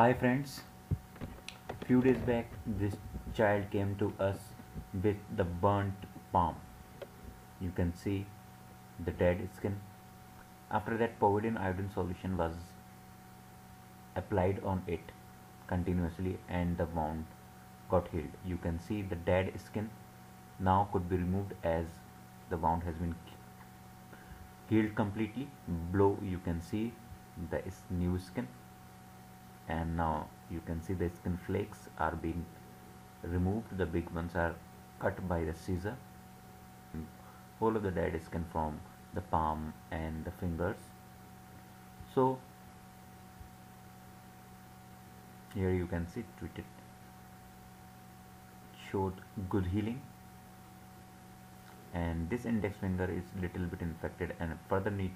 Hi friends, few days back this child came to us with the burnt palm. You can see the dead skin. After that povidone iodine solution was applied on it continuously and the wound got healed. You can see the dead skin now could be removed as the wound has been healed completely. Below you can see the new skin and now you can see the skin flakes are being removed. The big ones are cut by the scissor. All of the dead skin from the palm and the fingers. So here you can see treated showed good healing. And this index finger is little bit infected and further need